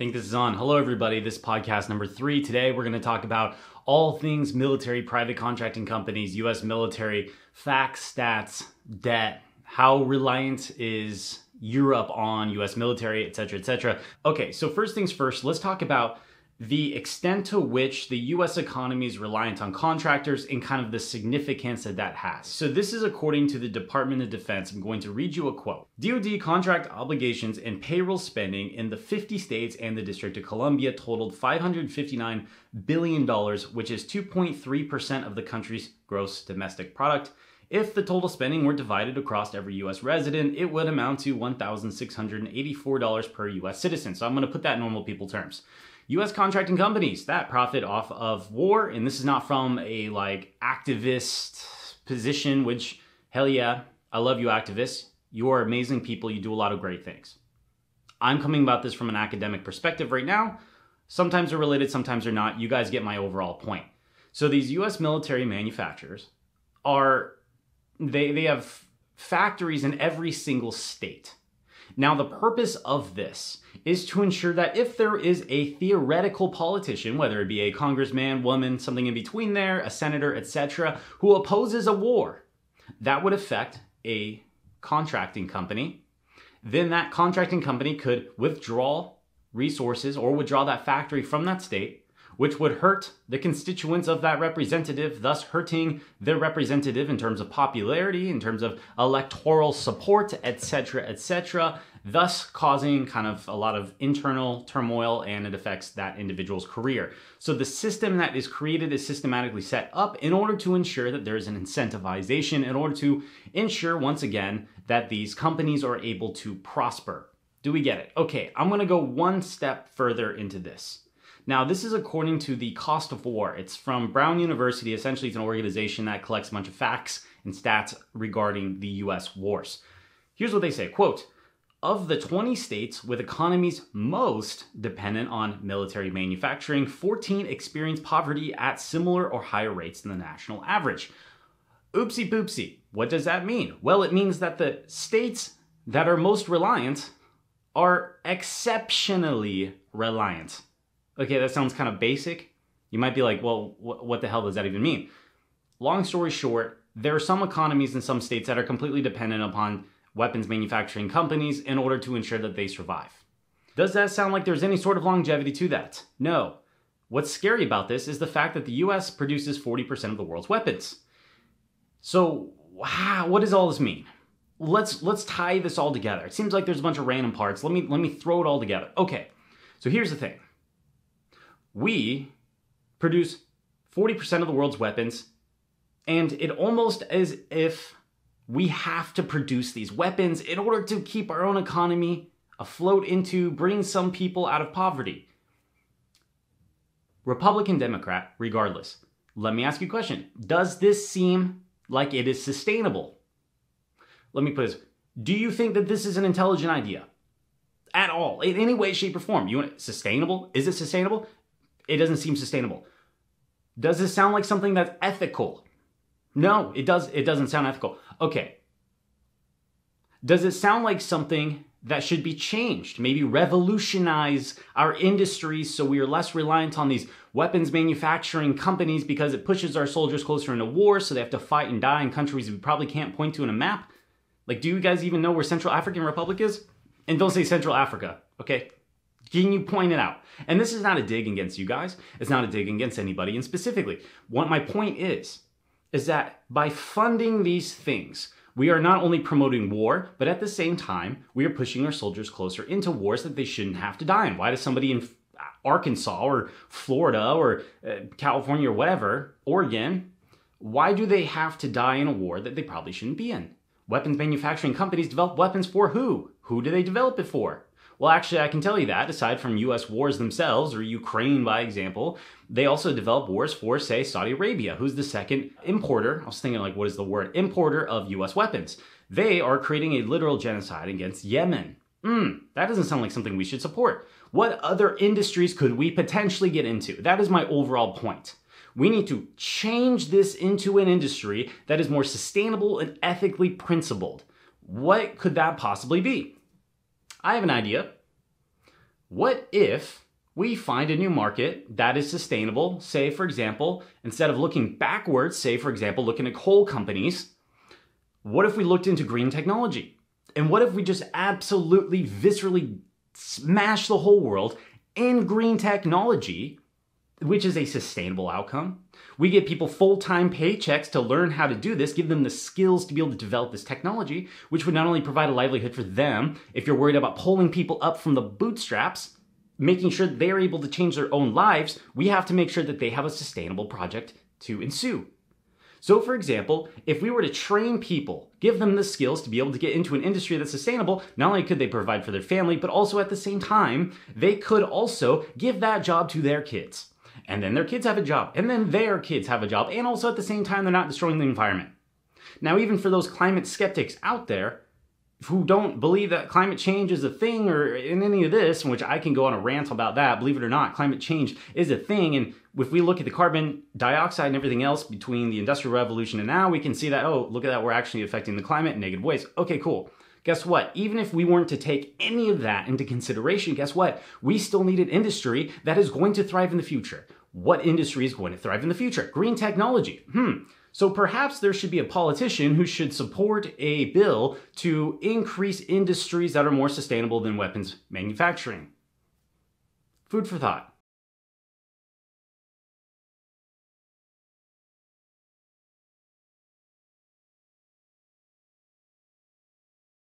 think this is on. Hello, everybody. This is podcast number three. Today, we're going to talk about all things military, private contracting companies, U.S. military, facts, stats, debt, how reliant is Europe on U.S. military, etc., etc. Okay, so first things first, let's talk about the extent to which the US economy is reliant on contractors and kind of the significance that that has. So, this is according to the Department of Defense. I'm going to read you a quote DoD contract obligations and payroll spending in the 50 states and the District of Columbia totaled $559 billion, which is 2.3% of the country's gross domestic product. If the total spending were divided across every US resident, it would amount to $1,684 per US citizen. So I'm going to put that in normal people terms. US contracting companies that profit off of war, and this is not from a like activist position, which hell yeah, I love you activists. You are amazing people, you do a lot of great things. I'm coming about this from an academic perspective right now. Sometimes they're related, sometimes they're not. You guys get my overall point. So these US military manufacturers are they they have factories in every single state. Now, the purpose of this is to ensure that if there is a theoretical politician, whether it be a congressman, woman, something in between there, a senator, etc., who opposes a war, that would affect a contracting company. Then that contracting company could withdraw resources or withdraw that factory from that state which would hurt the constituents of that representative, thus hurting their representative in terms of popularity, in terms of electoral support, etc., etc., thus causing kind of a lot of internal turmoil and it affects that individual's career. So the system that is created is systematically set up in order to ensure that there is an incentivization, in order to ensure, once again, that these companies are able to prosper. Do we get it? Okay, I'm gonna go one step further into this. Now, this is according to the Cost of War. It's from Brown University. Essentially, it's an organization that collects a bunch of facts and stats regarding the US wars. Here's what they say, quote, of the 20 states with economies most dependent on military manufacturing, 14 experience poverty at similar or higher rates than the national average. Oopsie poopsie. What does that mean? Well, it means that the states that are most reliant are exceptionally reliant Okay, that sounds kind of basic. You might be like, well, wh- what the hell does that even mean? Long story short, there are some economies in some states that are completely dependent upon weapons manufacturing companies in order to ensure that they survive. Does that sound like there's any sort of longevity to that? No. What's scary about this is the fact that the US produces 40% of the world's weapons. So, wow, what does all this mean? Let's let's tie this all together. It seems like there's a bunch of random parts. Let me let me throw it all together. Okay. So here's the thing we produce 40% of the world's weapons, and it almost as if we have to produce these weapons in order to keep our own economy afloat into bring some people out of poverty. Republican, Democrat, regardless. Let me ask you a question. Does this seem like it is sustainable? Let me put this. Do you think that this is an intelligent idea? At all, in any way, shape, or form. You want it sustainable? Is it sustainable? It doesn't seem sustainable. Does this sound like something that's ethical? No, it does it doesn't sound ethical. Okay. Does it sound like something that should be changed? Maybe revolutionize our industries so we are less reliant on these weapons manufacturing companies because it pushes our soldiers closer into war so they have to fight and die in countries we probably can't point to in a map? Like do you guys even know where Central African Republic is? And don't say Central Africa, okay? Can you point it out? And this is not a dig against you guys. It's not a dig against anybody. And specifically, what my point is, is that by funding these things, we are not only promoting war, but at the same time, we are pushing our soldiers closer into wars that they shouldn't have to die in. Why does somebody in Arkansas or Florida or uh, California or whatever, Oregon, why do they have to die in a war that they probably shouldn't be in? Weapons manufacturing companies develop weapons for who? Who do they develop it for? Well, actually, I can tell you that, aside from US wars themselves, or Ukraine by example, they also develop wars for, say, Saudi Arabia, who's the second importer. I was thinking, like, what is the word? Importer of US weapons. They are creating a literal genocide against Yemen. Hmm, that doesn't sound like something we should support. What other industries could we potentially get into? That is my overall point. We need to change this into an industry that is more sustainable and ethically principled. What could that possibly be? I have an idea. what if we find a new market that is sustainable? Say, for example, instead of looking backwards, say, for example, looking at coal companies, what if we looked into green technology? And what if we just absolutely viscerally smash the whole world in green technology, which is a sustainable outcome? We get people full time paychecks to learn how to do this, give them the skills to be able to develop this technology, which would not only provide a livelihood for them, if you're worried about pulling people up from the bootstraps, making sure they're able to change their own lives, we have to make sure that they have a sustainable project to ensue. So, for example, if we were to train people, give them the skills to be able to get into an industry that's sustainable, not only could they provide for their family, but also at the same time, they could also give that job to their kids. And then their kids have a job, and then their kids have a job, and also at the same time, they're not destroying the environment. Now, even for those climate skeptics out there, who don't believe that climate change is a thing or in any of this, which I can go on a rant about that, believe it or not, climate change is a thing. And if we look at the carbon dioxide and everything else between the Industrial Revolution and now, we can see that, oh, look at that, we're actually affecting the climate in negative ways. Okay, cool. Guess what? Even if we weren't to take any of that into consideration, guess what? We still need an industry that is going to thrive in the future. What industry is going to thrive in the future? Green technology. Hmm. So perhaps there should be a politician who should support a bill to increase industries that are more sustainable than weapons manufacturing. Food for thought.